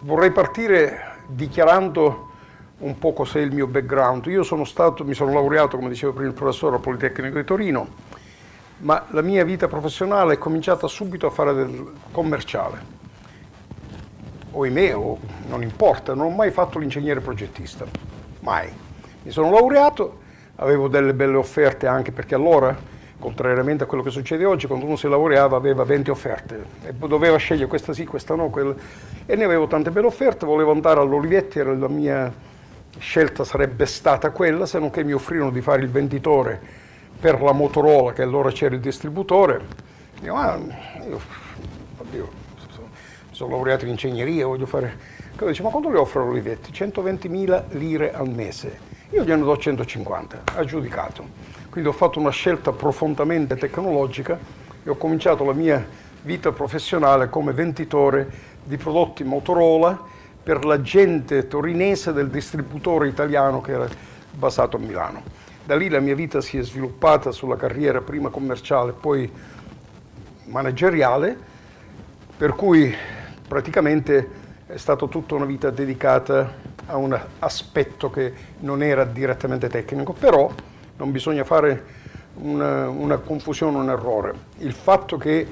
vorrei partire dichiarando un po' cos'è il mio background. Io sono stato, mi sono laureato, come diceva prima il professore, al Politecnico di Torino, ma la mia vita professionale è cominciata subito a fare del commerciale. Oimè, o non importa, non ho mai fatto l'ingegnere progettista, mai. Mi sono laureato, avevo delle belle offerte anche perché allora, contrariamente a quello che succede oggi, quando uno si laureava aveva 20 offerte e doveva scegliere questa sì, questa no, quella. e ne avevo tante belle offerte, volevo andare all'Olivetti, era la mia scelta sarebbe stata quella, se non che mi offrirono di fare il venditore per la Motorola, che allora c'era il distributore. Io, ah, io, oddio, mi sono laureato in ingegneria, voglio fare... Dice, ma quanto le offrono Olivetti? 120.000 lire al mese. Io gliene do 150, aggiudicato. Quindi ho fatto una scelta profondamente tecnologica e ho cominciato la mia vita professionale come venditore di prodotti Motorola per la gente torinese del distributore italiano che era basato a Milano. Da lì la mia vita si è sviluppata sulla carriera prima commerciale, poi manageriale, per cui praticamente è stata tutta una vita dedicata a un aspetto che non era direttamente tecnico, però non bisogna fare una, una confusione, un errore. Il fatto che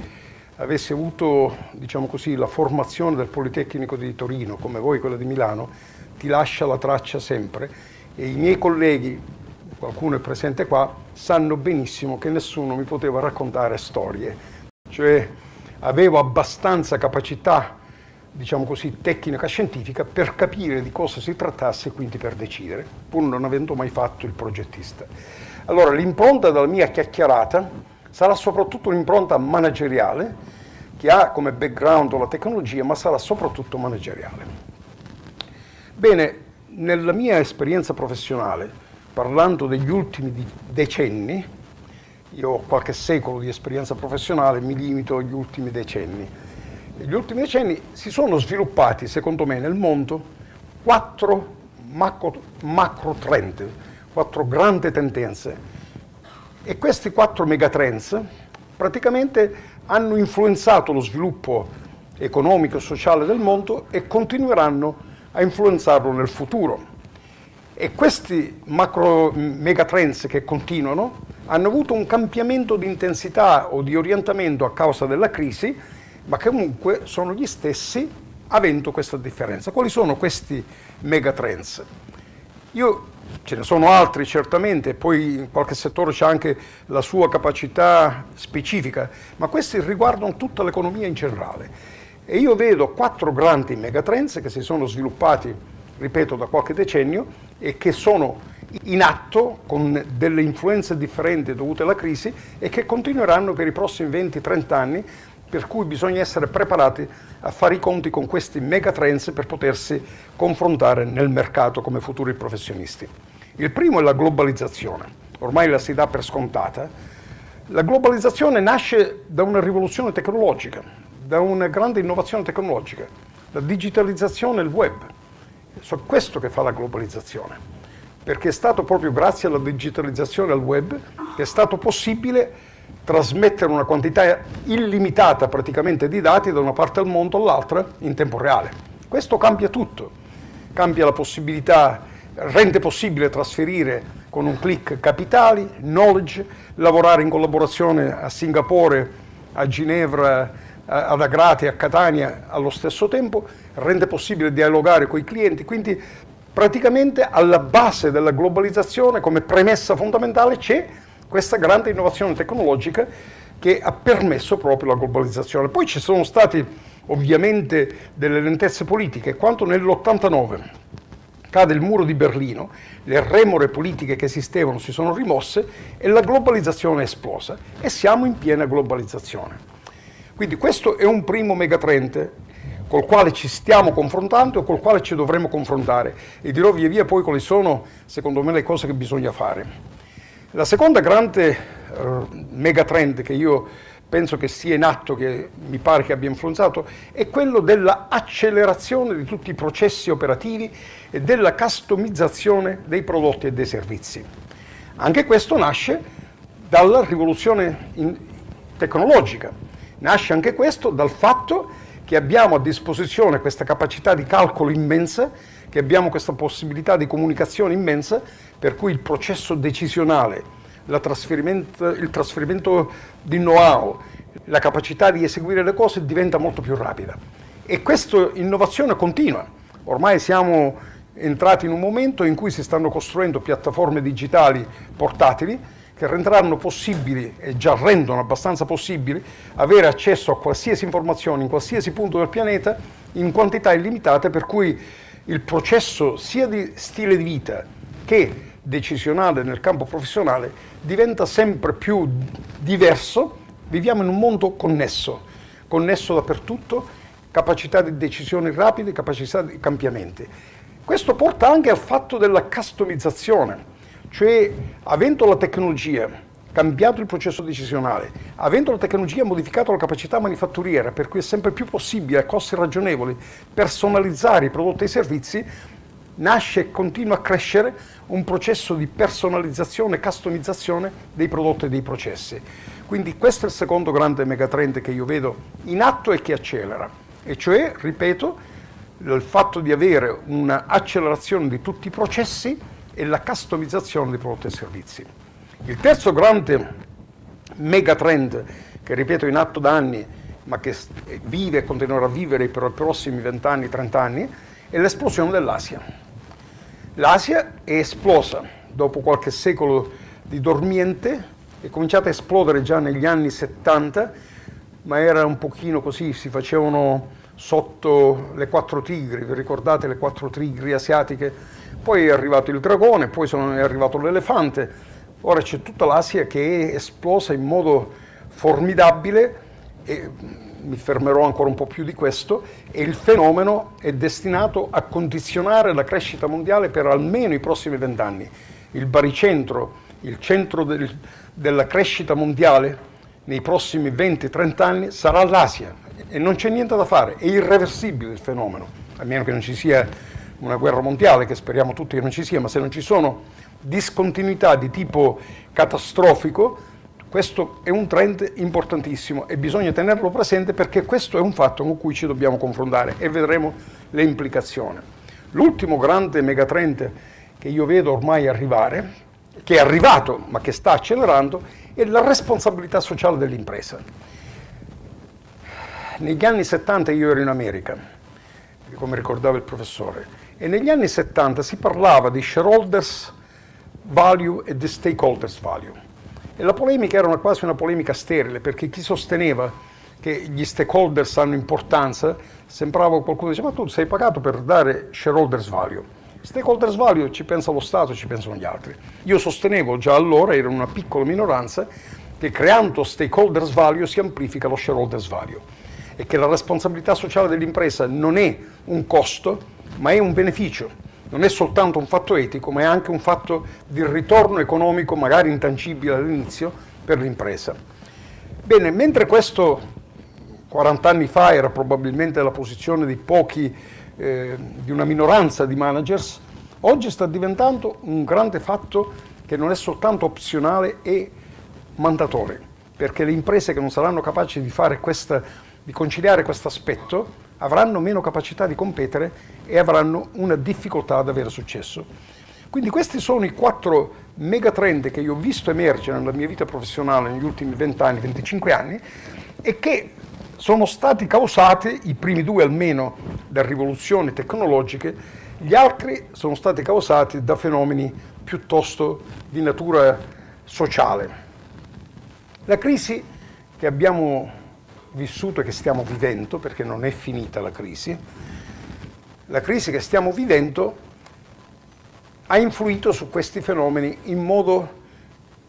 avessi avuto diciamo così, la formazione del Politecnico di Torino, come voi quella di Milano, ti lascia la traccia sempre e i miei colleghi, qualcuno è presente qua, sanno benissimo che nessuno mi poteva raccontare storie, cioè avevo abbastanza capacità diciamo così, tecnica scientifica per capire di cosa si trattasse e quindi per decidere, pur non avendo mai fatto il progettista. Allora l'impronta della mia chiacchierata sarà soprattutto un'impronta manageriale che ha come background la tecnologia, ma sarà soprattutto manageriale. Bene, nella mia esperienza professionale, parlando degli ultimi decenni, io ho qualche secolo di esperienza professionale, mi limito agli ultimi decenni. Negli ultimi decenni si sono sviluppati, secondo me, nel mondo quattro macro, macro trend, quattro grandi tendenze e questi quattro megatrends praticamente hanno influenzato lo sviluppo economico e sociale del mondo e continueranno a influenzarlo nel futuro. E questi macro megatrends che continuano hanno avuto un cambiamento di intensità o di orientamento a causa della crisi, ma comunque sono gli stessi avendo questa differenza. Quali sono questi megatrends? Io ce ne sono altri certamente, poi in qualche settore c'è anche la sua capacità specifica, ma questi riguardano tutta l'economia in generale. E io vedo quattro grandi megatrends che si sono sviluppati, ripeto, da qualche decennio e che sono in atto con delle influenze differenti dovute alla crisi e che continueranno per i prossimi 20-30 anni per cui bisogna essere preparati a fare i conti con questi megatrends per potersi confrontare nel mercato come futuri professionisti. Il primo è la globalizzazione, ormai la si dà per scontata. La globalizzazione nasce da una rivoluzione tecnologica, da una grande innovazione tecnologica, la digitalizzazione e il web. È questo che fa la globalizzazione, perché è stato proprio grazie alla digitalizzazione e al web che è stato possibile trasmettere una quantità illimitata praticamente di dati da una parte al mondo all'altra in tempo reale. Questo cambia tutto, cambia la possibilità, rende possibile trasferire con un clic capitali, knowledge, lavorare in collaborazione a Singapore, a Ginevra, ad Agrate, a Catania allo stesso tempo, rende possibile dialogare con i clienti, quindi praticamente alla base della globalizzazione come premessa fondamentale c'è questa grande innovazione tecnologica che ha permesso proprio la globalizzazione. Poi ci sono state ovviamente delle lentezze politiche, quando nell'89 cade il muro di Berlino, le remore politiche che esistevano si sono rimosse e la globalizzazione è esplosa e siamo in piena globalizzazione. Quindi questo è un primo megatrend col quale ci stiamo confrontando e col quale ci dovremo confrontare e dirò via via poi quali sono secondo me le cose che bisogna fare. La seconda grande uh, megatrend che io penso che sia in atto, che mi pare che abbia influenzato, è quello dell'accelerazione di tutti i processi operativi e della customizzazione dei prodotti e dei servizi. Anche questo nasce dalla rivoluzione in, tecnologica, nasce anche questo dal fatto che abbiamo a disposizione questa capacità di calcolo immensa, che abbiamo questa possibilità di comunicazione immensa, per cui il processo decisionale, trasferimento, il trasferimento di know-how, la capacità di eseguire le cose diventa molto più rapida. E questa innovazione continua. Ormai siamo entrati in un momento in cui si stanno costruendo piattaforme digitali portatili che renderanno possibili, e già rendono abbastanza possibili, avere accesso a qualsiasi informazione in qualsiasi punto del pianeta in quantità illimitate, per cui il processo sia di stile di vita che decisionale nel campo professionale diventa sempre più diverso. Viviamo in un mondo connesso, connesso dappertutto, capacità di decisioni rapide, capacità di cambiamenti. Questo porta anche al fatto della customizzazione, cioè avendo la tecnologia cambiato il processo decisionale, avendo la tecnologia modificato la capacità manifatturiera, per cui è sempre più possibile a costi ragionevoli personalizzare i prodotti e i servizi, nasce e continua a crescere un processo di personalizzazione e customizzazione dei prodotti e dei processi. Quindi questo è il secondo grande megatrend che io vedo in atto e che accelera, e cioè, ripeto, il fatto di avere un'accelerazione di tutti i processi e la customizzazione dei prodotti e servizi. Il terzo grande megatrend, che ripeto in atto da anni, ma che vive e continuerà a vivere per i prossimi 20 anni, 30 anni, è l'esplosione dell'Asia. L'Asia è esplosa dopo qualche secolo di dormiente, è cominciata a esplodere già negli anni 70, ma era un pochino così, si facevano sotto le quattro tigri, vi ricordate le quattro tigri asiatiche? Poi è arrivato il dragone, poi è arrivato l'elefante, ora c'è tutta l'Asia che è esplosa in modo formidabile e mi fermerò ancora un po' più di questo, e il fenomeno è destinato a condizionare la crescita mondiale per almeno i prossimi vent'anni. Il baricentro, il centro del, della crescita mondiale nei prossimi 20-30 anni sarà l'Asia, e non c'è niente da fare, è irreversibile il fenomeno, a meno che non ci sia una guerra mondiale, che speriamo tutti che non ci sia, ma se non ci sono discontinuità di tipo catastrofico, questo è un trend importantissimo e bisogna tenerlo presente perché questo è un fatto con cui ci dobbiamo confrontare e vedremo le implicazioni. L'ultimo grande megatrend che io vedo ormai arrivare, che è arrivato ma che sta accelerando, è la responsabilità sociale dell'impresa negli anni 70 io ero in America, come ricordava il professore, e negli anni 70 si parlava di shareholders value e di stakeholders value. E la polemica era una, quasi una polemica sterile, perché chi sosteneva che gli stakeholders hanno importanza, sembrava qualcuno che diceva, ma tu sei pagato per dare shareholders value. Stakeholders value ci pensa lo Stato, ci pensano gli altri. Io sostenevo già allora, era una piccola minoranza, che creando stakeholders value si amplifica lo shareholders value e che la responsabilità sociale dell'impresa non è un costo, ma è un beneficio. Non è soltanto un fatto etico, ma è anche un fatto di ritorno economico, magari intangibile all'inizio, per l'impresa. Bene, mentre questo 40 anni fa era probabilmente la posizione di pochi, eh, di una minoranza di managers, oggi sta diventando un grande fatto che non è soltanto opzionale e mandatore, perché le imprese che non saranno capaci di questa di conciliare questo aspetto, avranno meno capacità di competere e avranno una difficoltà ad avere successo. Quindi questi sono i quattro megatrend che io ho visto emergere nella mia vita professionale negli ultimi 20 anni, 25 anni e che sono stati causati, i primi due almeno, da rivoluzioni tecnologiche, gli altri sono stati causati da fenomeni piuttosto di natura sociale. La crisi che abbiamo vissuto e che stiamo vivendo, perché non è finita la crisi, la crisi che stiamo vivendo ha influito su questi fenomeni in modo,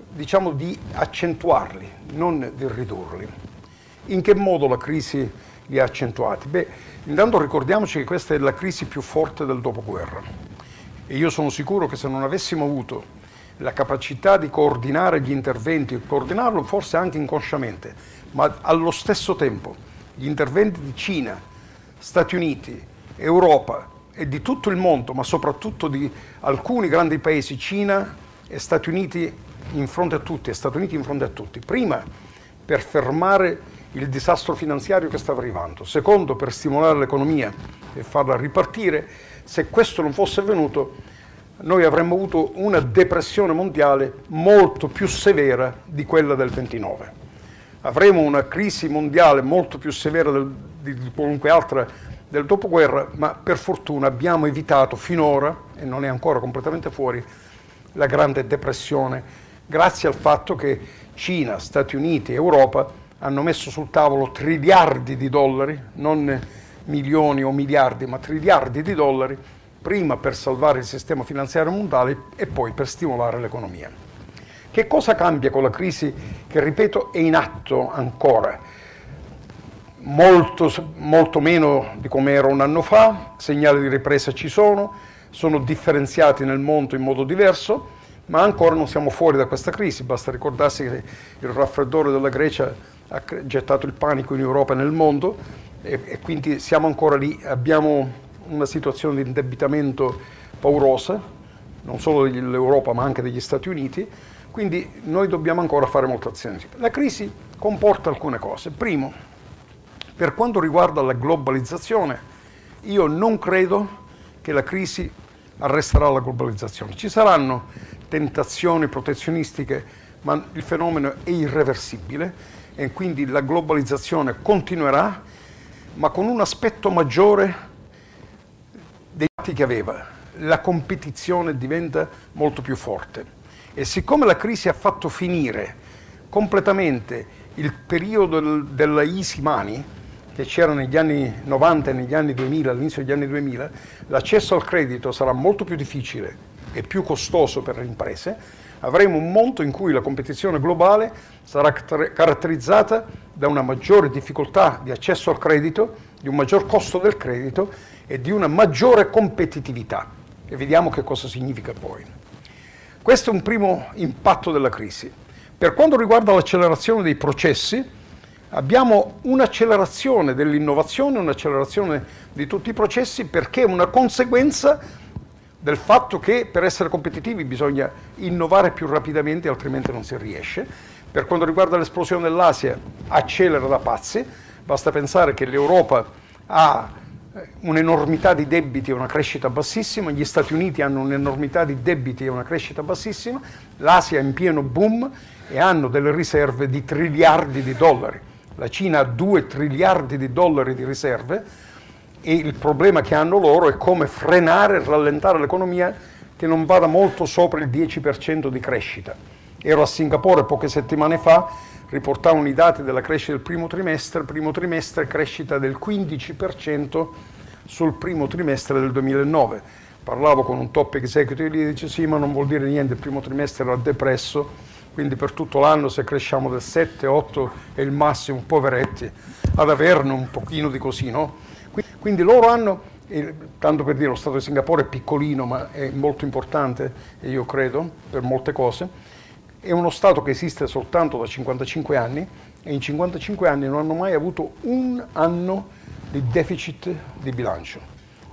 diciamo, di accentuarli, non di ridurli. In che modo la crisi li ha accentuati? Beh, intanto ricordiamoci che questa è la crisi più forte del dopoguerra e io sono sicuro che se non avessimo avuto la capacità di coordinare gli interventi, coordinarlo forse anche inconsciamente, ma allo stesso tempo gli interventi di Cina, Stati Uniti, Europa e di tutto il mondo, ma soprattutto di alcuni grandi paesi, Cina e Stati Uniti in fronte a tutti, e Stati Uniti in fronte a tutti, prima per fermare il disastro finanziario che stava arrivando. Secondo, per stimolare l'economia e farla ripartire, se questo non fosse avvenuto, noi avremmo avuto una depressione mondiale molto più severa di quella del 29. Avremo una crisi mondiale molto più severa del, di qualunque altra del dopoguerra, ma per fortuna abbiamo evitato finora, e non è ancora completamente fuori, la grande depressione, grazie al fatto che Cina, Stati Uniti e Europa hanno messo sul tavolo triliardi di dollari, non milioni o miliardi, ma triliardi di dollari, prima per salvare il sistema finanziario mondiale e poi per stimolare l'economia. Che cosa cambia con la crisi che, ripeto, è in atto ancora? Molto, molto meno di come era un anno fa, segnali di ripresa ci sono, sono differenziati nel mondo in modo diverso, ma ancora non siamo fuori da questa crisi. Basta ricordarsi che il raffreddore della Grecia ha gettato il panico in Europa e nel mondo e, e quindi siamo ancora lì. Abbiamo una situazione di indebitamento paurosa, non solo dell'Europa ma anche degli Stati Uniti, quindi noi dobbiamo ancora fare molta attenzione. La crisi comporta alcune cose. Primo, per quanto riguarda la globalizzazione, io non credo che la crisi arresterà la globalizzazione. Ci saranno tentazioni protezionistiche, ma il fenomeno è irreversibile e quindi la globalizzazione continuerà, ma con un aspetto maggiore dei fatti che aveva. La competizione diventa molto più forte. E siccome la crisi ha fatto finire completamente il periodo del, della easy money, che c'era negli anni 90 e negli anni 2000, all'inizio degli anni 2000, l'accesso al credito sarà molto più difficile e più costoso per le imprese, avremo un mondo in cui la competizione globale sarà caratterizzata da una maggiore difficoltà di accesso al credito, di un maggior costo del credito e di una maggiore competitività. E vediamo che cosa significa poi. Questo è un primo impatto della crisi. Per quanto riguarda l'accelerazione dei processi, abbiamo un'accelerazione dell'innovazione, un'accelerazione di tutti i processi perché è una conseguenza del fatto che per essere competitivi bisogna innovare più rapidamente, altrimenti non si riesce. Per quanto riguarda l'esplosione dell'Asia, accelera da pazzi, basta pensare che l'Europa ha un'enormità di debiti e una crescita bassissima, gli Stati Uniti hanno un'enormità di debiti e una crescita bassissima, l'Asia è in pieno boom e hanno delle riserve di triliardi di dollari. La Cina ha 2 triliardi di dollari di riserve e il problema che hanno loro è come frenare e rallentare l'economia che non vada molto sopra il 10% di crescita. Ero a Singapore poche settimane fa, riportavano i dati della crescita del primo trimestre, primo trimestre crescita del 15% sul primo trimestre del 2009. Parlavo con un top executive e gli dice sì ma non vuol dire niente, il primo trimestre era depresso, quindi per tutto l'anno se cresciamo del 7, 8 è il massimo, poveretti, ad averne un pochino di così, no? Quindi loro hanno, tanto per dire lo Stato di Singapore è piccolino ma è molto importante, io credo, per molte cose, è uno Stato che esiste soltanto da 55 anni e in 55 anni non hanno mai avuto un anno di deficit di bilancio.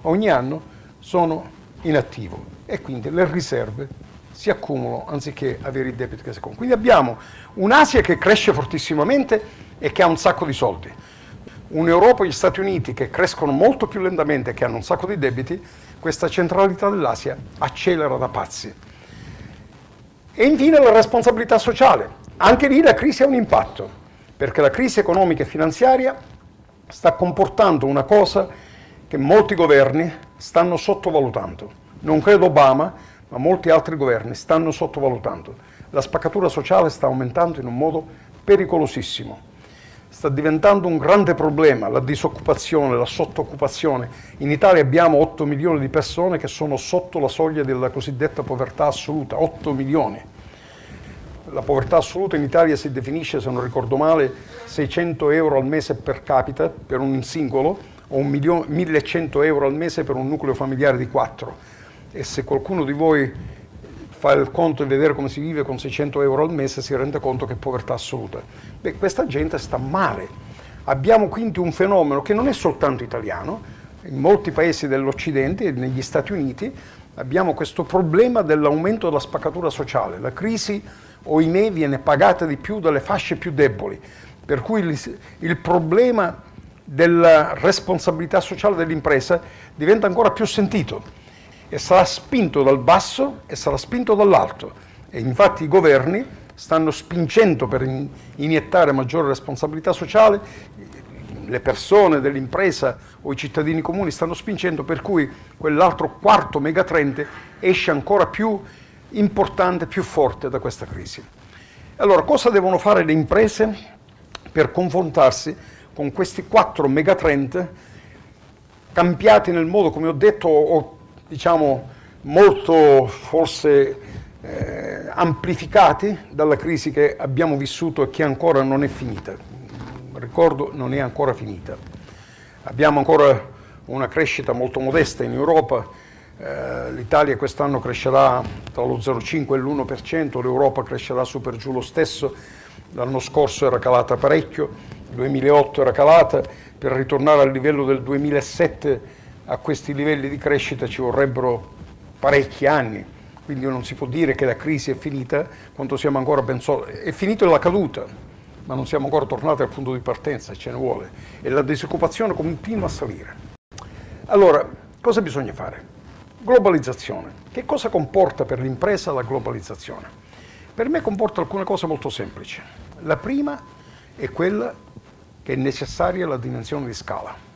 Ogni anno sono in attivo e quindi le riserve si accumulano anziché avere i debiti che si accumulano. Quindi abbiamo un'Asia che cresce fortissimamente e che ha un sacco di soldi, un'Europa e gli Stati Uniti che crescono molto più lentamente e che hanno un sacco di debiti, questa centralità dell'Asia accelera da pazzi. E infine la responsabilità sociale. Anche lì la crisi ha un impatto, perché la crisi economica e finanziaria sta comportando una cosa che molti governi stanno sottovalutando. Non credo Obama, ma molti altri governi stanno sottovalutando. La spaccatura sociale sta aumentando in un modo pericolosissimo sta diventando un grande problema la disoccupazione, la sottoccupazione. In Italia abbiamo 8 milioni di persone che sono sotto la soglia della cosiddetta povertà assoluta, 8 milioni. La povertà assoluta in Italia si definisce, se non ricordo male, 600 euro al mese per capita per un singolo o 1100 euro al mese per un nucleo familiare di 4. E se qualcuno di voi fa il conto e vedere come si vive con 600 euro al mese si rende conto che è povertà assoluta. Beh, questa gente sta male. Abbiamo quindi un fenomeno che non è soltanto italiano, in molti paesi dell'Occidente e negli Stati Uniti abbiamo questo problema dell'aumento della spaccatura sociale. La crisi, ohimè, viene pagata di più dalle fasce più deboli, per cui il, il problema della responsabilità sociale dell'impresa diventa ancora più sentito e sarà spinto dal basso e sarà spinto dall'alto. E infatti i governi stanno spingendo per iniettare maggiore responsabilità sociale, le persone dell'impresa o i cittadini comuni stanno spingendo, per cui quell'altro quarto megatrend esce ancora più importante, più forte da questa crisi. Allora, cosa devono fare le imprese per confrontarsi con questi quattro megatrend cambiati nel modo, come ho detto, o, diciamo, molto forse eh, amplificati dalla crisi che abbiamo vissuto e che ancora non è finita. Ricordo, non è ancora finita. Abbiamo ancora una crescita molto modesta in Europa, eh, l'Italia quest'anno crescerà tra lo 0,5 e l'1%, l'Europa crescerà su per giù lo stesso, l'anno scorso era calata parecchio, il 2008 era calata, per ritornare al livello del 2007 a questi livelli di crescita ci vorrebbero parecchi anni, quindi non si può dire che la crisi è finita quando siamo ancora ben soldi. È finita la caduta, ma non siamo ancora tornati al punto di partenza, ce ne vuole, e la disoccupazione continua a salire. Allora, cosa bisogna fare? Globalizzazione. Che cosa comporta per l'impresa la globalizzazione? Per me comporta alcune cose molto semplici. La prima è quella che è necessaria la dimensione di scala.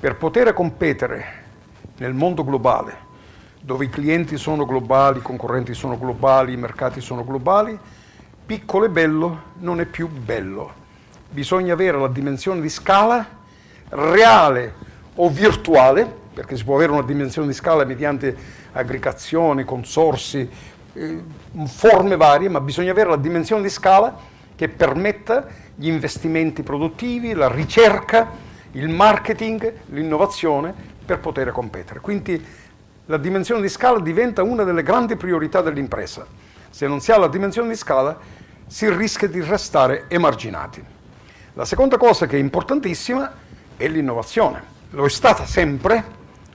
Per poter competere nel mondo globale, dove i clienti sono globali, i concorrenti sono globali, i mercati sono globali, piccolo e bello non è più bello. Bisogna avere la dimensione di scala reale o virtuale perché si può avere una dimensione di scala mediante aggregazioni, consorsi, eh, forme varie, ma bisogna avere la dimensione di scala che permetta gli investimenti produttivi, la ricerca, il marketing, l'innovazione per poter competere. Quindi la dimensione di scala diventa una delle grandi priorità dell'impresa. Se non si ha la dimensione di scala si rischia di restare emarginati. La seconda cosa che è importantissima è l'innovazione. Lo è stata sempre,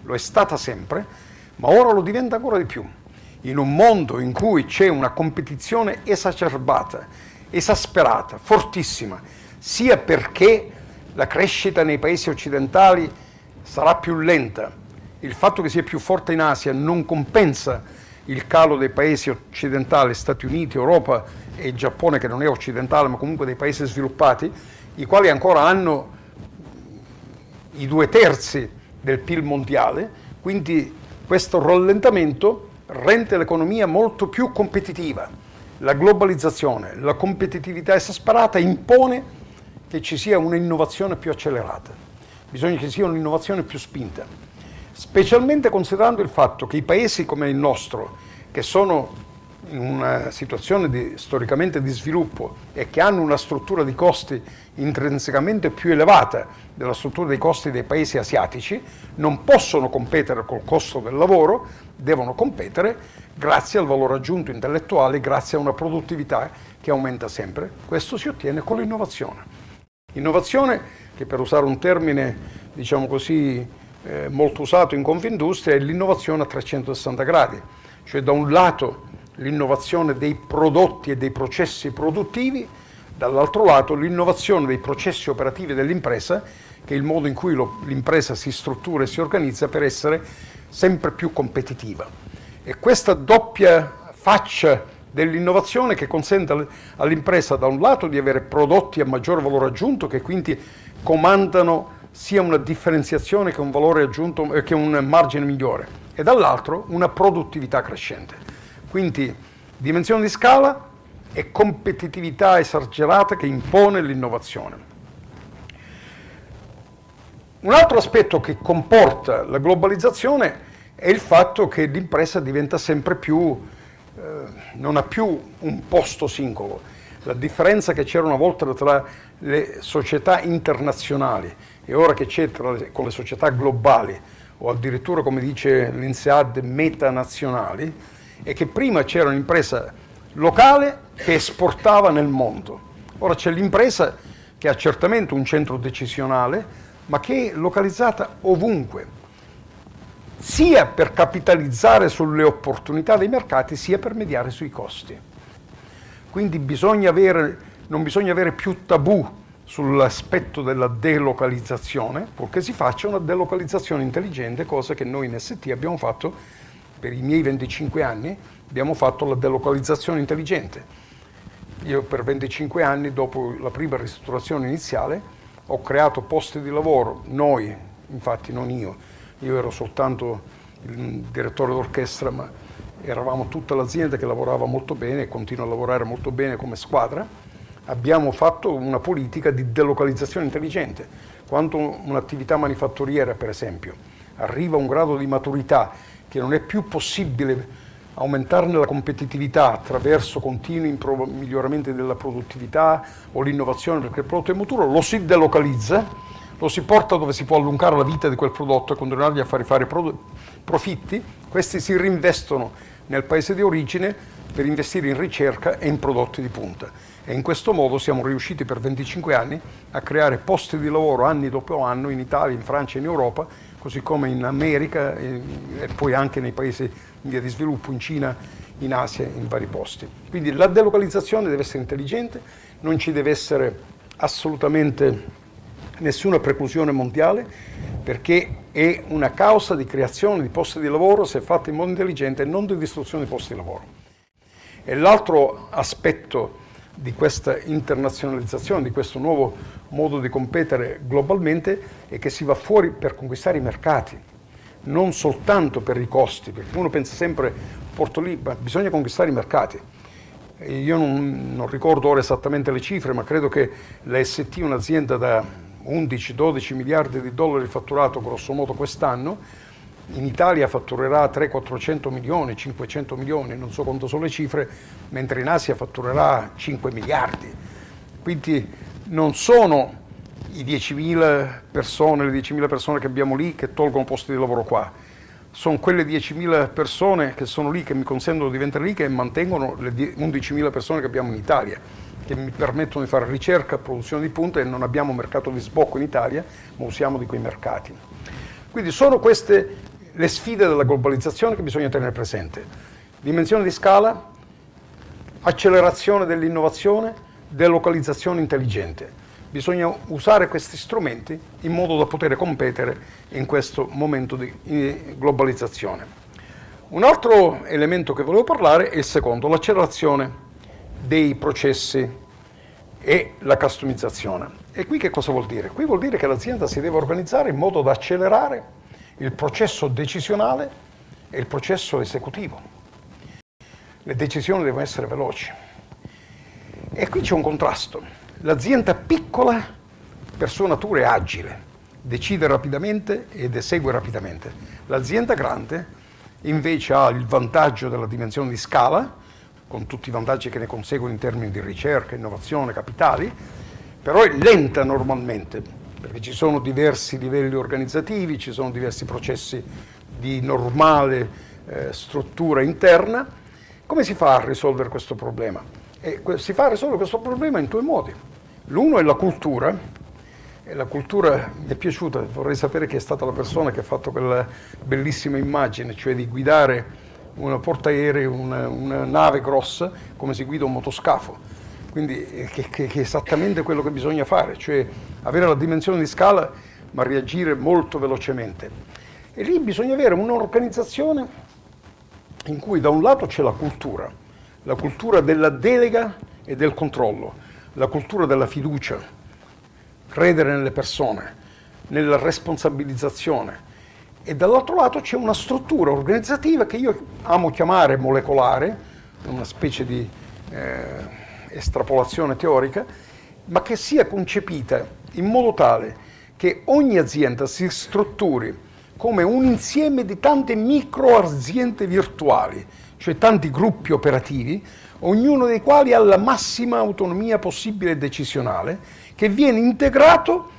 lo è stata sempre, ma ora lo diventa ancora di più. In un mondo in cui c'è una competizione esacerbata, esasperata, fortissima, sia perché la crescita nei paesi occidentali sarà più lenta, il fatto che sia più forte in Asia non compensa il calo dei paesi occidentali, Stati Uniti, Europa e Giappone, che non è occidentale, ma comunque dei paesi sviluppati, i quali ancora hanno i due terzi del PIL mondiale, quindi questo rallentamento rende l'economia molto più competitiva. La globalizzazione, la competitività esasperata impone che ci sia un'innovazione più accelerata, bisogna che ci sia un'innovazione più spinta, specialmente considerando il fatto che i paesi come il nostro, che sono in una situazione di, storicamente di sviluppo e che hanno una struttura di costi intrinsecamente più elevata della struttura dei costi dei paesi asiatici, non possono competere col costo del lavoro, devono competere grazie al valore aggiunto intellettuale, grazie a una produttività che aumenta sempre. Questo si ottiene con l'innovazione. Innovazione che per usare un termine, diciamo così, eh, molto usato in Confindustria, è l'innovazione a 360 gradi, cioè da un lato l'innovazione dei prodotti e dei processi produttivi, dall'altro lato l'innovazione dei processi operativi dell'impresa, che è il modo in cui l'impresa si struttura e si organizza per essere sempre più competitiva. E questa doppia faccia dell'innovazione che consente all'impresa da un lato di avere prodotti a maggior valore aggiunto che quindi comandano sia una differenziazione che un valore aggiunto eh, che un margine migliore e dall'altro una produttività crescente. Quindi dimensione di scala e competitività esagerata che impone l'innovazione. Un altro aspetto che comporta la globalizzazione è il fatto che l'impresa diventa sempre più, eh, non ha più un posto singolo. La differenza che c'era una volta tra le società internazionali e ora che c'è le, con le società globali o addirittura, come dice l'INSEAD, metanazionali, è che prima c'era un'impresa locale che esportava nel mondo. Ora c'è l'impresa che ha certamente un centro decisionale, ma che è localizzata ovunque, sia per capitalizzare sulle opportunità dei mercati, sia per mediare sui costi. Quindi bisogna avere non bisogna avere più tabù sull'aspetto della delocalizzazione, purché si faccia una delocalizzazione intelligente, cosa che noi in ST abbiamo fatto per i miei 25 anni, abbiamo fatto la delocalizzazione intelligente. Io per 25 anni, dopo la prima ristrutturazione iniziale, ho creato posti di lavoro, noi, infatti non io, io ero soltanto il direttore d'orchestra, ma eravamo tutta l'azienda che lavorava molto bene e continua a lavorare molto bene come squadra, abbiamo fatto una politica di delocalizzazione intelligente. Quando un'attività manifatturiera, per esempio, arriva a un grado di maturità che non è più possibile aumentarne la competitività attraverso continui miglioramenti della produttività o l'innovazione perché il prodotto è maturo, lo si delocalizza, lo si porta dove si può allungare la vita di quel prodotto e continuargli a fare fare profitti, questi si rinvestono nel paese di origine per investire in ricerca e in prodotti di punta. E in questo modo siamo riusciti per 25 anni a creare posti di lavoro anni dopo anno in Italia, in Francia e in Europa, così come in America e, poi anche nei paesi in via di sviluppo, in Cina, in Asia, in vari posti. Quindi la delocalizzazione deve essere intelligente, non ci deve essere assolutamente nessuna preclusione mondiale, perché è una causa di creazione di posti di lavoro se fatta in modo intelligente e non di distruzione di posti di lavoro. E l'altro aspetto di questa internazionalizzazione, di questo nuovo modo di competere globalmente, è che si va fuori per conquistare i mercati, non soltanto per i costi, perché uno pensa sempre, porto lì, ma bisogna conquistare i mercati. Io non, non ricordo ora esattamente le cifre, ma credo che la ST, un'azienda da 11-12 miliardi di dollari fatturato grosso modo quest'anno, in Italia fatturerà 300-400 milioni, 500 milioni, non so quanto sono le cifre, mentre in Asia fatturerà 5 miliardi. Quindi non sono i 10.000 persone, le 10.000 persone che abbiamo lì che tolgono posti di lavoro qua, sono quelle 10.000 persone che sono lì, che mi consentono di diventare lì, che mantengono le 11.000 persone che abbiamo in Italia che mi permettono di fare ricerca, produzione di punta e non abbiamo un mercato di sbocco in Italia, ma usiamo di quei mercati. Quindi sono queste le sfide della globalizzazione che bisogna tenere presente. Dimensione di scala, accelerazione dell'innovazione, delocalizzazione intelligente. Bisogna usare questi strumenti in modo da poter competere in questo momento di globalizzazione. Un altro elemento che volevo parlare è il secondo, l'accelerazione dei processi e la customizzazione. E qui che cosa vuol dire? Qui vuol dire che l'azienda si deve organizzare in modo da accelerare il processo decisionale e il processo esecutivo. Le decisioni devono essere veloci. E qui c'è un contrasto. L'azienda piccola, per sua natura, è agile, decide rapidamente ed esegue rapidamente. L'azienda grande invece ha il vantaggio della dimensione di scala, con tutti i vantaggi che ne conseguono in termini di ricerca, innovazione, capitali, però è lenta normalmente, perché ci sono diversi livelli organizzativi, ci sono diversi processi di normale eh, struttura interna. Come si fa a risolvere questo problema? E si fa a risolvere questo problema in due modi. L'uno è la cultura, e la cultura mi è piaciuta, vorrei sapere chi è stata la persona che ha fatto quella bellissima immagine, cioè di guidare una portaerei, una, una nave grossa, come si guida un motoscafo. Quindi eh, che, che, che, è esattamente quello che bisogna fare, cioè avere la dimensione di scala ma reagire molto velocemente. E lì bisogna avere un'organizzazione in cui da un lato c'è la cultura, la cultura della delega e del controllo, la cultura della fiducia, credere nelle persone, nella responsabilizzazione, e dall'altro lato c'è una struttura organizzativa che io amo chiamare molecolare, una specie di eh, estrapolazione teorica, ma che sia concepita in modo tale che ogni azienda si strutturi come un insieme di tante micro aziende virtuali, cioè tanti gruppi operativi, ognuno dei quali ha la massima autonomia possibile decisionale, che viene integrato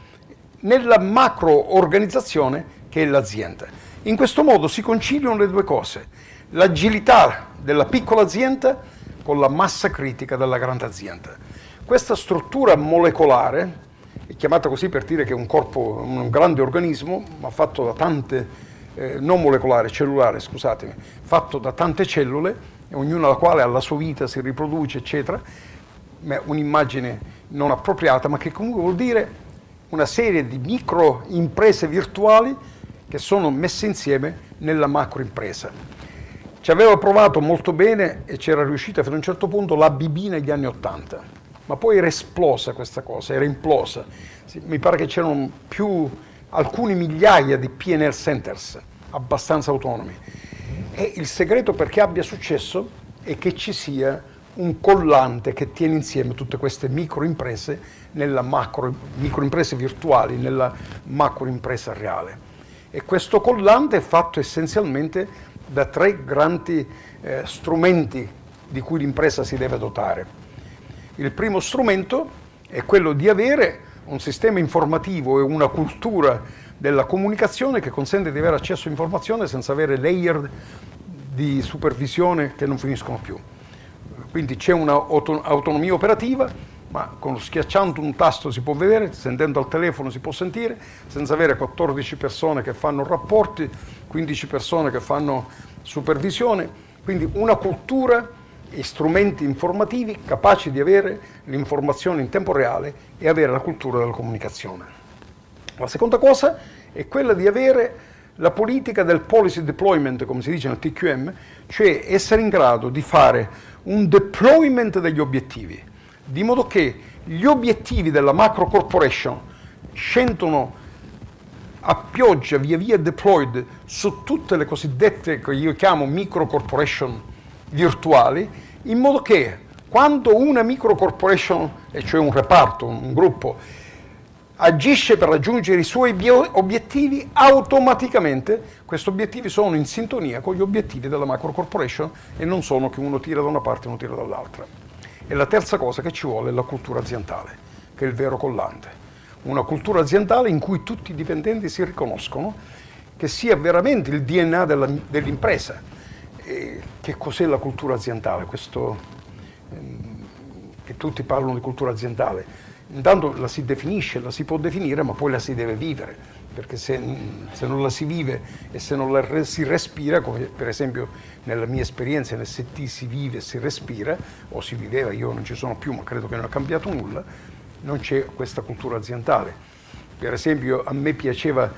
nella macro organizzazione che è l'azienda. In questo modo si conciliano le due cose, l'agilità della piccola azienda con la massa critica della grande azienda. Questa struttura molecolare, è chiamata così per dire che è un corpo, un grande organismo, ma fatto da tante, eh, non molecolare, cellulare, scusatemi, fatto da tante cellule, ognuna la quale ha la sua vita, si riproduce, eccetera, un'immagine non appropriata, ma che comunque vuol dire una serie di micro imprese virtuali che sono messe insieme nella macro impresa. Ci aveva provato molto bene e c'era riuscita fino a un certo punto la BB negli anni Ottanta, ma poi era esplosa questa cosa, era implosa. Mi pare che c'erano più alcune migliaia di PNL centers abbastanza autonomi. E il segreto perché abbia successo è che ci sia un collante che tiene insieme tutte queste microimprese nella macro, microimprese virtuali nella macroimpresa reale. E questo collante è fatto essenzialmente da tre grandi eh, strumenti di cui l'impresa si deve dotare. Il primo strumento è quello di avere un sistema informativo e una cultura della comunicazione che consente di avere accesso a informazione senza avere layer di supervisione che non finiscono più. Quindi c'è un'autonomia operativa, ma con, schiacciando un tasto si può vedere, sentendo al telefono si può sentire, senza avere 14 persone che fanno rapporti, 15 persone che fanno supervisione, quindi una cultura e strumenti informativi capaci di avere l'informazione in tempo reale e avere la cultura della comunicazione. La seconda cosa è quella di avere la politica del policy deployment, come si dice nel TQM, cioè essere in grado di fare un deployment degli obiettivi, di modo che gli obiettivi della macro corporation scendono a pioggia via via deployed su tutte le cosiddette che io chiamo micro corporation virtuali, in modo che quando una micro corporation, cioè un reparto, un gruppo, agisce per raggiungere i suoi obiettivi, automaticamente questi obiettivi sono in sintonia con gli obiettivi della macro corporation e non sono che uno tira da una parte e uno tira dall'altra. E la terza cosa che ci vuole è la cultura aziendale, che è il vero collante. Una cultura aziendale in cui tutti i dipendenti si riconoscono, che sia veramente il DNA dell'impresa. E che cos'è la cultura aziendale? Questo, ehm, che tutti parlano di cultura aziendale intanto la si definisce, la si può definire, ma poi la si deve vivere, perché se, se non la si vive e se non la si respira, come per esempio nella mia esperienza in ST si vive e si respira, o si viveva, io non ci sono più, ma credo che non ha cambiato nulla, non c'è questa cultura aziendale. Per esempio a me piaceva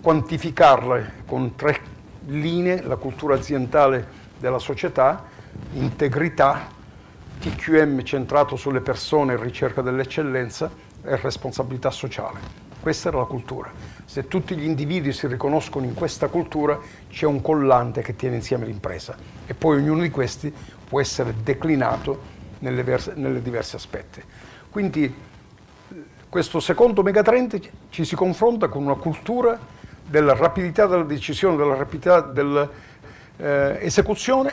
quantificarla con tre linee, la cultura aziendale della società, integrità, TQM centrato sulle persone e ricerca dell'eccellenza e responsabilità sociale. Questa era la cultura. Se tutti gli individui si riconoscono in questa cultura, c'è un collante che tiene insieme l'impresa e poi ognuno di questi può essere declinato nelle, verse, nelle diverse aspetti. Quindi questo secondo megatrend ci si confronta con una cultura della rapidità della decisione, della rapidità del eh,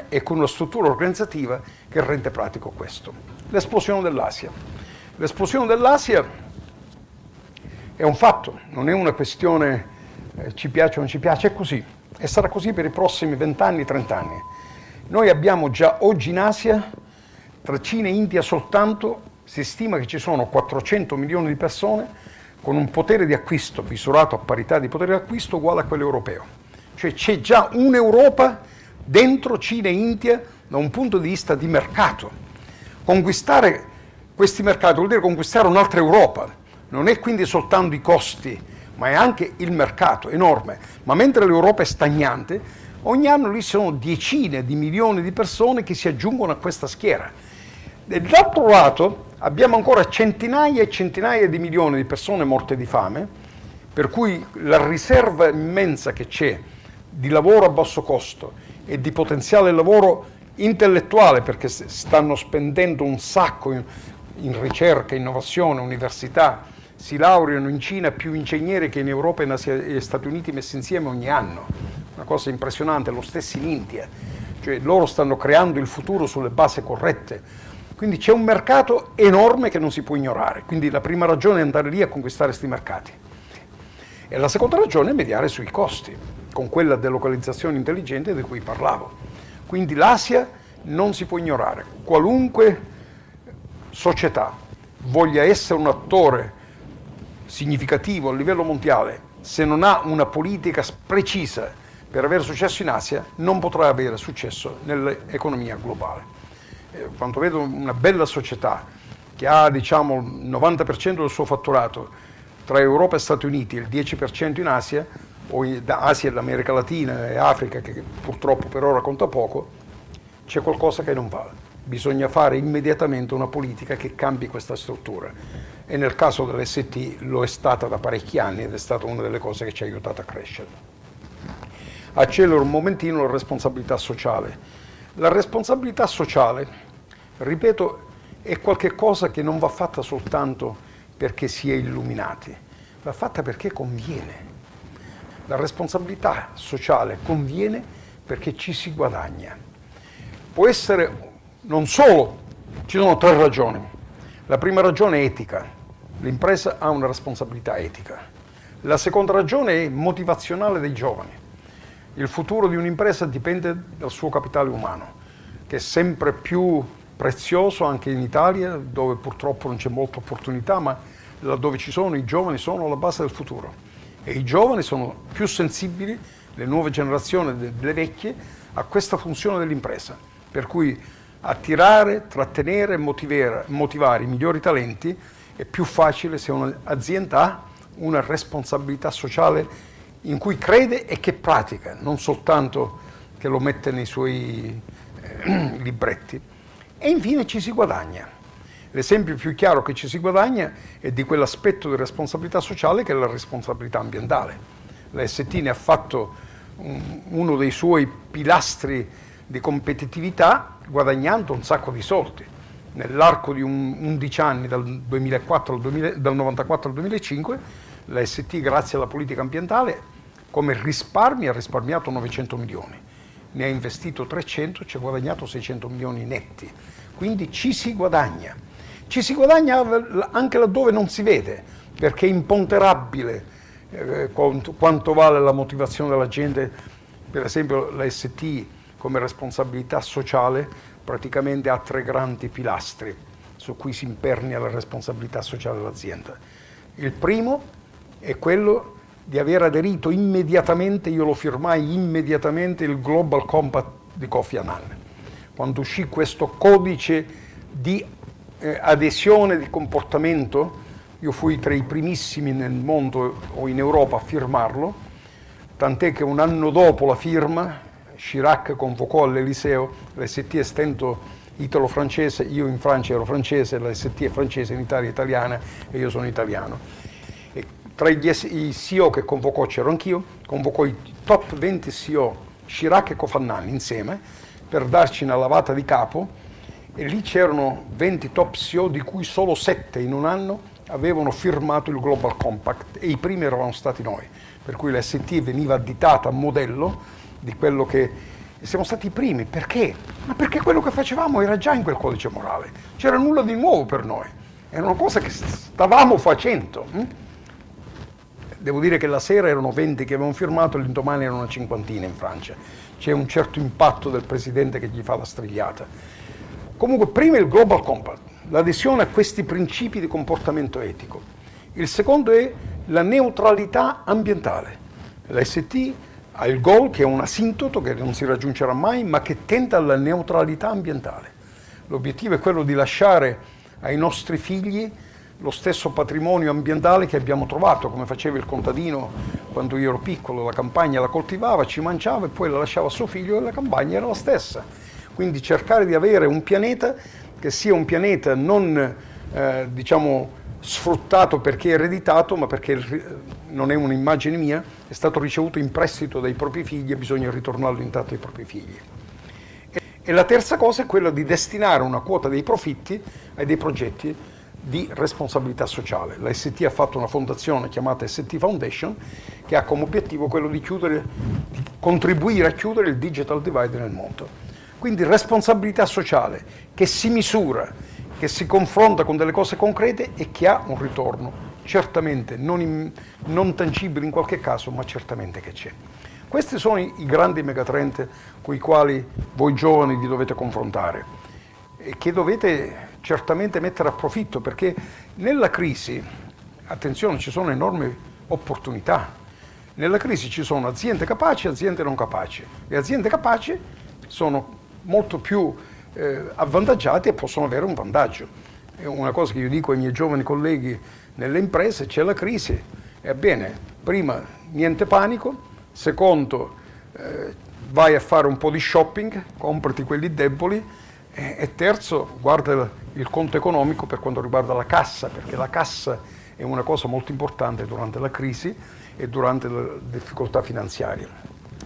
e con una struttura organizzativa che rende pratico questo. L'esplosione dell'Asia. L'esplosione dell'Asia è un fatto, non è una questione eh, ci piace o non ci piace, è così. E sarà così per i prossimi 20 anni, 30 anni. Noi abbiamo già oggi in Asia, tra Cina e India soltanto, si stima che ci sono 400 milioni di persone con un potere di acquisto misurato a parità di potere di acquisto uguale a quello europeo. Cioè c'è già un'Europa dentro Cina e India da un punto di vista di mercato. Conquistare questi mercati vuol dire conquistare un'altra Europa, non è quindi soltanto i costi, ma è anche il mercato enorme. Ma mentre l'Europa è stagnante, ogni anno lì sono decine di milioni di persone che si aggiungono a questa schiera. Dall'altro lato abbiamo ancora centinaia e centinaia di milioni di persone morte di fame, per cui la riserva immensa che c'è di lavoro a basso costo e di potenziale lavoro intellettuale perché stanno spendendo un sacco in, in ricerca, innovazione, università, si laureano in Cina più ingegneri che in Europa e negli Stati Uniti messi insieme ogni anno, una cosa impressionante, lo stesso in India, cioè loro stanno creando il futuro sulle basi corrette, quindi c'è un mercato enorme che non si può ignorare, quindi la prima ragione è andare lì a conquistare questi mercati. E la seconda ragione è mediare sui costi con quella delocalizzazione intelligente di cui parlavo. Quindi l'Asia non si può ignorare. Qualunque società voglia essere un attore significativo a livello mondiale, se non ha una politica precisa per avere successo in Asia, non potrà avere successo nell'economia globale. Eh, quando vedo una bella società che ha diciamo, il 90% del suo fatturato tra Europa e Stati Uniti e il 10% in Asia, o in Asia l'America Latina e Africa, che purtroppo per ora conta poco, c'è qualcosa che non va. Bisogna fare immediatamente una politica che cambi questa struttura. E nel caso dell'ST lo è stata da parecchi anni ed è stata una delle cose che ci ha aiutato a crescere. Accelero un momentino la responsabilità sociale. La responsabilità sociale, ripeto, è qualcosa che non va fatta soltanto perché si è illuminati, va fatta perché conviene. La responsabilità sociale conviene perché ci si guadagna. Può essere non solo, ci sono tre ragioni. La prima ragione è etica, l'impresa ha una responsabilità etica. La seconda ragione è motivazionale dei giovani. Il futuro di un'impresa dipende dal suo capitale umano, che è sempre più prezioso anche in Italia, dove purtroppo non c'è molta opportunità, ma laddove ci sono i giovani sono la base del futuro e i giovani sono più sensibili, le nuove generazioni delle vecchie, a questa funzione dell'impresa. Per cui attirare, trattenere e motivare, motivare i migliori talenti è più facile se un'azienda ha una responsabilità sociale in cui crede e che pratica, non soltanto che lo mette nei suoi eh, libretti. E infine ci si guadagna. L'esempio più chiaro che ci si guadagna è di quell'aspetto di responsabilità sociale che è la responsabilità ambientale. La ST ne ha fatto un, uno dei suoi pilastri di competitività guadagnando un sacco di soldi. Nell'arco di un, 11 anni, dal, 2004 al 2000, dal 94 al 2005, la ST, grazie alla politica ambientale, come risparmi ha risparmiato 900 milioni, ne ha investito 300, ci ha guadagnato 600 milioni netti. Quindi ci si guadagna. Ci si guadagna anche laddove non si vede, perché è imponderabile eh, quanto, quanto, vale la motivazione della gente. Per esempio la ST come responsabilità sociale praticamente ha tre grandi pilastri su cui si impernia la responsabilità sociale dell'azienda. Il primo è quello di aver aderito immediatamente, io lo firmai immediatamente, il Global Compact di Kofi Annan. Quando uscì questo codice di eh, adesione di comportamento, io fui tra i primissimi nel mondo o in Europa a firmarlo, tant'è che un anno dopo la firma Chirac convocò all'Eliseo l'ST estento italo-francese, io in Francia ero francese, la ST è francese, in Italia italiana e io sono italiano. E tra i CEO che convocò c'ero anch'io, convocò i top 20 CEO, Chirac e Cofannan insieme, per darci una lavata di capo e lì c'erano 20 top CEO di cui solo 7 in un anno avevano firmato il Global Compact e i primi eravamo stati noi, per cui l'ST veniva additata a modello di quello che siamo stati i primi. Perché? Ma perché quello che facevamo era già in quel codice morale, c'era nulla di nuovo per noi, era una cosa che stavamo facendo. Hm? Devo dire che la sera erano 20 che avevano firmato, l'indomani erano una cinquantina in Francia. C'è un certo impatto del presidente che gli fa la strigliata. Comunque, prima il Global Compact, l'adesione a questi principi di comportamento etico. Il secondo è la neutralità ambientale. L'ST ha il goal che è un asintoto che non si raggiungerà mai, ma che tenta alla neutralità ambientale. L'obiettivo è quello di lasciare ai nostri figli lo stesso patrimonio ambientale che abbiamo trovato, come faceva il contadino quando io ero piccolo, la campagna la coltivava, ci mangiava e poi la lasciava a suo figlio e la campagna era la stessa. Quindi cercare di avere un pianeta che sia un pianeta non eh, diciamo, sfruttato perché ereditato, ma perché non è un'immagine mia, è stato ricevuto in prestito dai propri figli e bisogna ritornarlo intatto ai propri figli. E, la terza cosa è quella di destinare una quota dei profitti ai dei progetti di responsabilità sociale. La ST ha fatto una fondazione chiamata ST Foundation che ha come obiettivo quello di, chiudere, di contribuire a chiudere il digital divide nel mondo. Quindi responsabilità sociale che si misura, che si confronta con delle cose concrete e che ha un ritorno, certamente non, in, non tangibile in qualche caso, ma certamente che c'è. Questi sono i, i grandi megatrend con i quali voi giovani vi dovete confrontare e che dovete certamente mettere a profitto perché nella crisi, attenzione, ci sono enormi opportunità. Nella crisi ci sono aziende capaci e aziende non capaci. Le aziende capaci sono molto più eh, avvantaggiati e possono avere un vantaggio. è una cosa che io dico ai miei giovani colleghi nelle imprese, c'è la crisi, ebbene, prima niente panico, secondo eh, vai a fare un po' di shopping, comprati quelli deboli e, e terzo guarda il conto economico per quanto riguarda la cassa, perché la cassa è una cosa molto importante durante la crisi e durante le difficoltà finanziarie.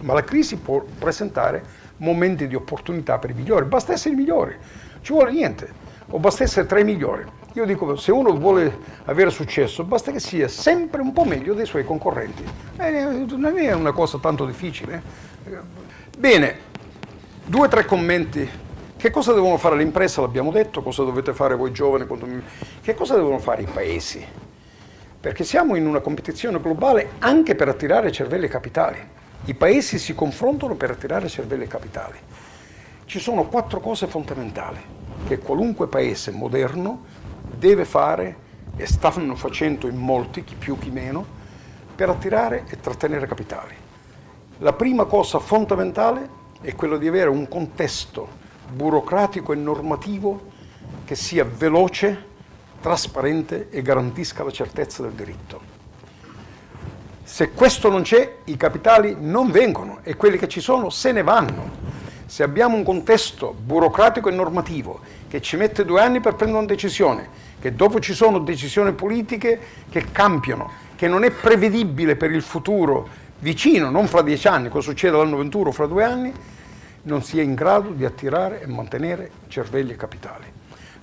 Ma la crisi può presentare momenti di opportunità per i migliori, basta essere i migliori, ci vuole niente, o basta essere tra i migliori. Io dico, se uno vuole avere successo, basta che sia sempre un po' meglio dei suoi concorrenti. Eh, non è una cosa tanto difficile. Bene, due o tre commenti. Che cosa devono fare le imprese? L'abbiamo detto, cosa dovete fare voi giovani? Che cosa devono fare i paesi? Perché siamo in una competizione globale anche per attirare cervelli capitali. I paesi si confrontano per attirare cervelli capitali. Ci sono quattro cose fondamentali che qualunque paese moderno deve fare e stanno facendo in molti, chi più chi meno, per attirare e trattenere capitali. La prima cosa fondamentale è quella di avere un contesto burocratico e normativo che sia veloce, trasparente e garantisca la certezza del diritto. Se questo non c'è, i capitali non vengono e quelli che ci sono se ne vanno. Se abbiamo un contesto burocratico e normativo che ci mette due anni per prendere una decisione, che dopo ci sono decisioni politiche che cambiano, che non è prevedibile per il futuro vicino, non fra dieci anni, cosa succede l'anno 21 o fra due anni, non si è in grado di attirare e mantenere cervelli e capitali.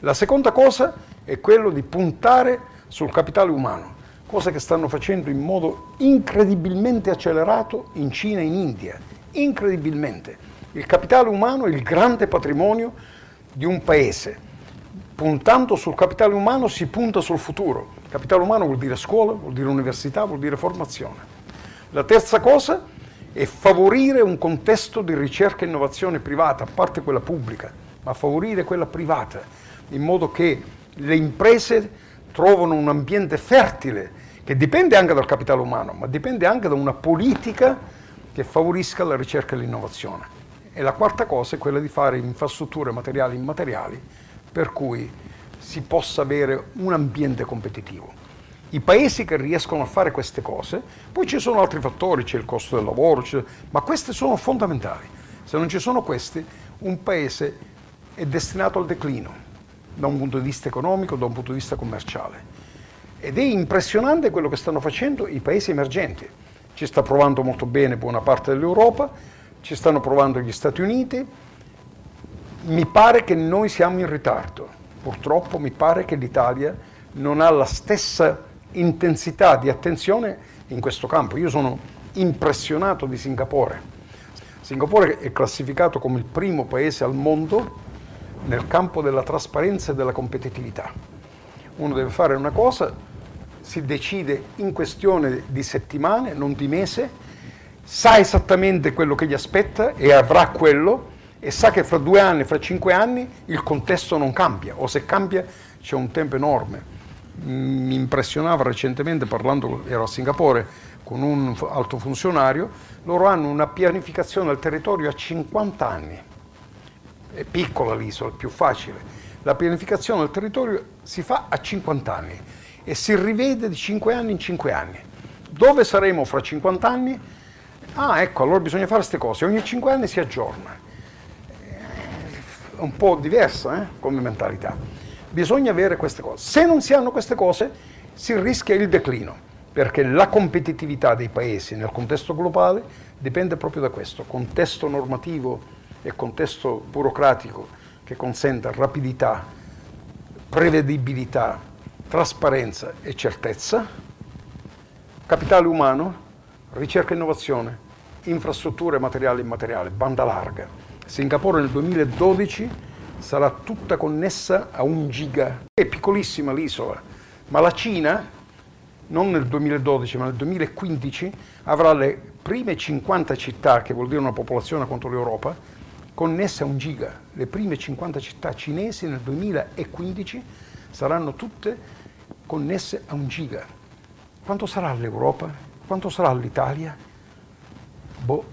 La seconda cosa è quello di puntare sul capitale umano, cosa che stanno facendo in modo incredibilmente accelerato in Cina e in India, incredibilmente. Il capitale umano è il grande patrimonio di un paese puntando sul capitale umano si punta sul futuro. Capitale umano vuol dire scuola, vuol dire università, vuol dire formazione. La terza cosa è favorire un contesto di ricerca e innovazione privata, a parte quella pubblica, ma favorire quella privata, in modo che le imprese trovano un ambiente fertile, che dipende anche dal capitale umano, ma dipende anche da una politica che favorisca la ricerca e l'innovazione. E la quarta cosa è quella di fare infrastrutture materiali e immateriali per cui si possa avere un ambiente competitivo. I paesi che riescono a fare queste cose, poi ci sono altri fattori, c'è il costo del lavoro, ma queste sono fondamentali. Se non ci sono questi, un paese è destinato al declino, da un punto di vista economico, da un punto di vista commerciale. Ed è impressionante quello che stanno facendo i paesi emergenti. Ci sta provando molto bene buona parte dell'Europa, ci stanno provando gli Stati Uniti, mi pare che noi siamo in ritardo, purtroppo mi pare che l'Italia non ha la stessa intensità di attenzione in questo campo. Io sono impressionato di Singapore. Singapore è classificato come il primo paese al mondo nel campo della trasparenza e della competitività. Uno deve fare una cosa, si decide in questione di settimane, non di mese, sa esattamente quello che gli aspetta e avrà quello e sa che fra due anni, fra cinque anni il contesto non cambia o se cambia c'è un tempo enorme. Mi impressionava recentemente parlando, ero a Singapore con un alto funzionario, loro hanno una pianificazione del territorio a 50 anni. È piccola l'isola, è più facile. La pianificazione del territorio si fa a 50 anni e si rivede di 5 anni in 5 anni. Dove saremo fra 50 anni? Ah, ecco, allora bisogna fare queste cose. Ogni 5 anni si aggiorna un po' diversa eh, come mentalità. Bisogna avere queste cose. Se non si hanno queste cose si rischia il declino, perché la competitività dei paesi nel contesto globale dipende proprio da questo, contesto normativo e contesto burocratico che consenta rapidità, prevedibilità, trasparenza e certezza, capitale umano, ricerca e innovazione, infrastrutture materiali e immateriali, banda larga, Singapore nel 2012 sarà tutta connessa a un giga. È piccolissima l'isola, ma la Cina, non nel 2012 ma nel 2015, avrà le prime 50 città, che vuol dire una popolazione contro l'Europa, connesse a un giga. Le prime 50 città cinesi nel 2015 saranno tutte connesse a un giga. Quanto sarà l'Europa? Quanto sarà l'Italia? Boh,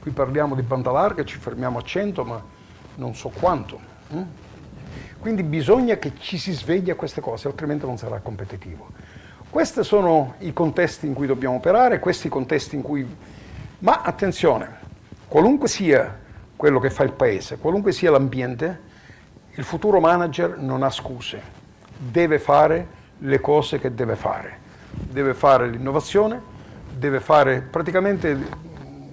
Qui parliamo di banda larga, ci fermiamo a 100, ma non so quanto. Hm? Quindi bisogna che ci si svegli a queste cose, altrimenti non sarà competitivo. Questi sono i contesti in cui dobbiamo operare, questi i contesti in cui... Ma attenzione, qualunque sia quello che fa il paese, qualunque sia l'ambiente, il futuro manager non ha scuse, deve fare le cose che deve fare, deve fare l'innovazione, deve fare praticamente,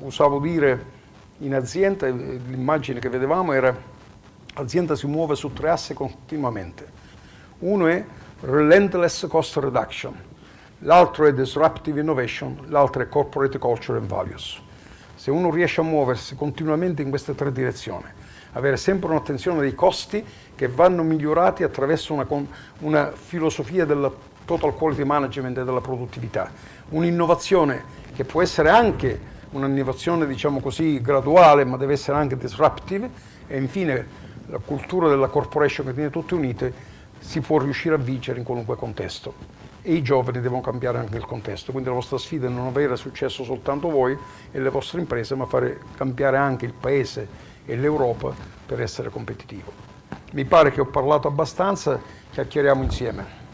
usavo dire in azienda, l'immagine che vedevamo era l'azienda si muove su tre assi continuamente. Uno è relentless cost reduction, l'altro è disruptive innovation, l'altro è corporate culture and values. Se uno riesce a muoversi continuamente in queste tre direzioni, avere sempre un'attenzione dei costi che vanno migliorati attraverso una, una filosofia del total quality management e della produttività, un'innovazione che può essere anche un'innovazione diciamo così graduale ma deve essere anche disruptive e infine la cultura della corporation che tiene tutte unite si può riuscire a vincere in qualunque contesto e i giovani devono cambiare anche il contesto, quindi la vostra sfida è non avere successo soltanto voi e le vostre imprese, ma fare cambiare anche il paese e l'Europa per essere competitivo. Mi pare che ho parlato abbastanza, chiacchieriamo insieme.